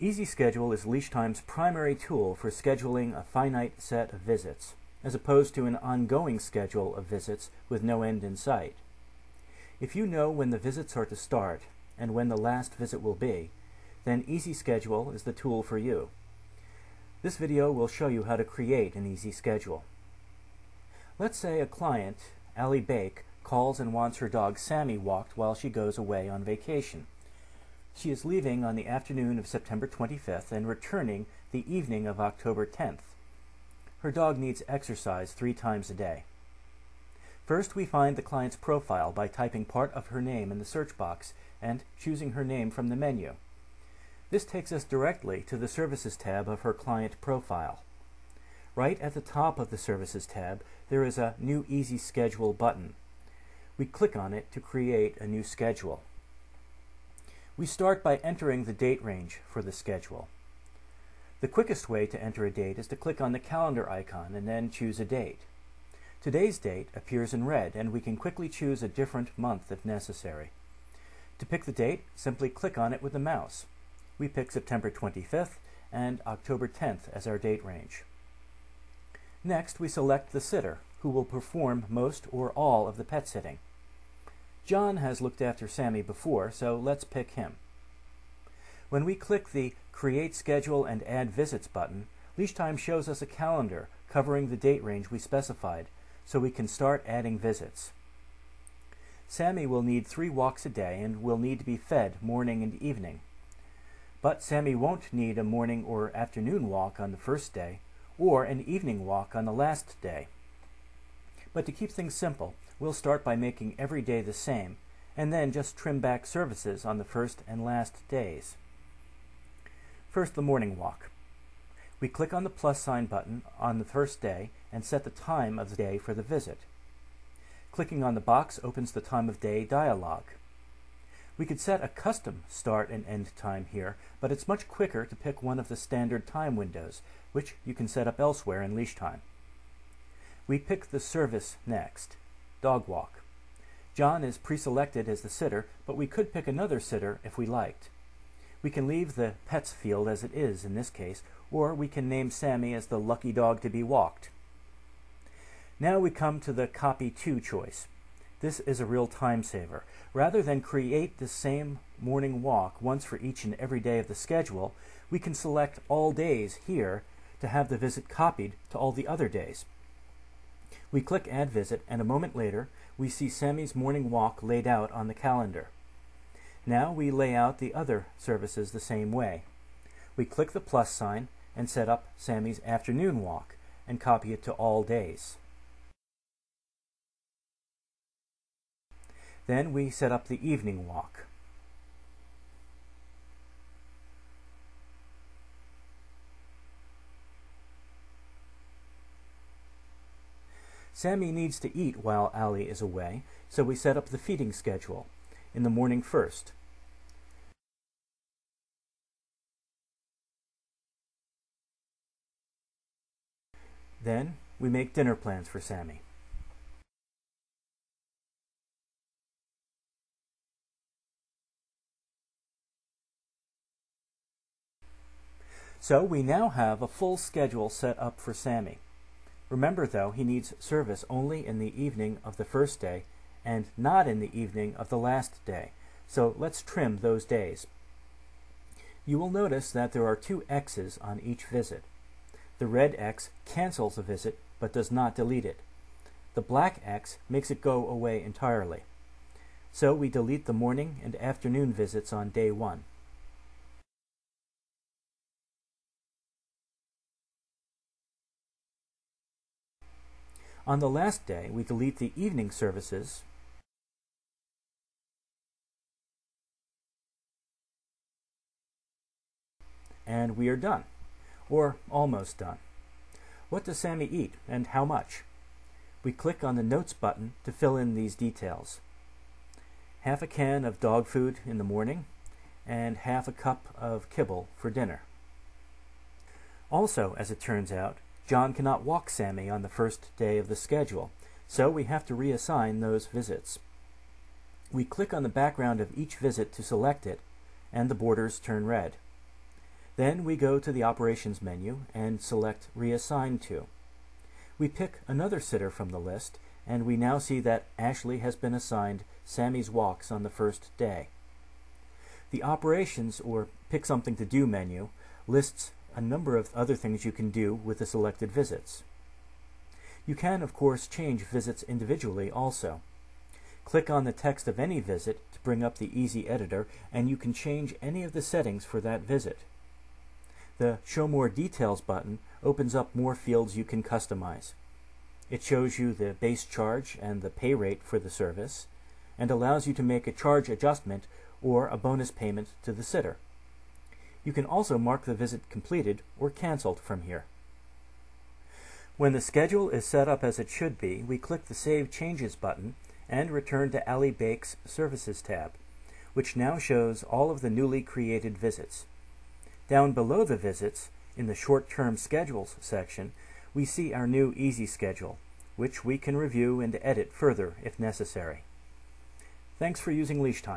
EZ Schedule is LeashTime's primary tool for scheduling a finite set of visits, as opposed to an ongoing schedule of visits with no end in sight. If you know when the visits are to start and when the last visit will be, then EZ Schedule is the tool for you. This video will show you how to create an EZ Schedule. Let's say a client, Allie Bake, calls and wants her dog Sammy walked while she goes away on vacation. She is leaving on the afternoon of September 25th and returning the evening of October 10th. Her dog needs exercise three times a day. First, we find the client's profile by typing part of her name in the search box and choosing her name from the menu. This takes us directly to the Services tab of her client profile. Right at the top of the Services tab, there is a New EZ Schedule button. We click on it to create a new schedule. We start by entering the date range for the schedule. The quickest way to enter a date is to click on the calendar icon and then choose a date. Today's date appears in red and we can quickly choose a different month if necessary. To pick the date, simply click on it with the mouse. We pick September 25th and October 10th as our date range. Next, we select the sitter, who will perform most or all of the pet sitting. John has looked after Sammy before, so let's pick him. When we click the Create Schedule and Add Visits button, LeashTime shows us a calendar covering the date range we specified, so we can start adding visits. Sammy will need three walks a day and will need to be fed morning and evening. But Sammy won't need a morning or afternoon walk on the first day, or an evening walk on the last day. But to keep things simple, we'll start by making every day the same, and then just trim back services on the first and last days. First, the morning walk. We click on the plus sign button on the first day and set the time of the day for the visit. Clicking on the box opens the time of day dialog. We could set a custom start and end time here, but it's much quicker to pick one of the standard time windows, which you can set up elsewhere in LeashTime. We pick the service next dog walk. John is pre-selected as the sitter, but we could pick another sitter if we liked. We can leave the pets field as it is in this case, or we can name Sammy as the lucky dog to be walked. Now we come to the copy to choice. This is a real time saver. Rather than create the same morning walk once for each and every day of the schedule, we can select all days here to have the visit copied to all the other days. We click Add Visit, and a moment later, we see Sammy's morning walk laid out on the calendar. Now we lay out the other services the same way. We click the plus sign and set up Sammy's afternoon walk and copy it to all days. Then we set up the evening walk. Sammy needs to eat while Allie is away, so we set up the feeding schedule. In the morning first. Then we make dinner plans for Sammy. So we now have a full schedule set up for Sammy. Remember, though, he needs service only in the evening of the first day and not in the evening of the last day. So let's trim those days. You will notice that there are two X's on each visit. The red X cancels a visit but does not delete it. The black X makes it go away entirely. So we delete the morning and afternoon visits on day one. On the last day, we delete the evening services and we are done, or almost done. What does Sammy eat and how much? We click on the Notes button to fill in these details. Half a can of dog food in the morning and half a cup of kibble for dinner. Also, as it turns out, John cannot walk Sammy on the first day of the schedule, so we have to reassign those visits. We click on the background of each visit to select it, and the borders turn red. Then we go to the Operations menu and select Reassign to. We pick another sitter from the list, and we now see that Ashley has been assigned Sammy's walks on the first day. The Operations or Pick Something to Do menu lists a number of other things you can do with the selected visits. You can, of course, change visits individually also. Click on the text of any visit to bring up the Easy Editor, and you can change any of the settings for that visit. The Show More Details button opens up more fields you can customize. It shows you the base charge and the pay rate for the service, and allows you to make a charge adjustment or a bonus payment to the sitter. You can also mark the visit completed or canceled from here. When the schedule is set up as it should be, we click the Save Changes button and return to Ali Bake's Services tab, which now shows all of the newly created visits. Down below the visits, in the Short-Term Schedules section, we see our new EZ Schedule, which we can review and edit further if necessary. Thanks for using LeashTime.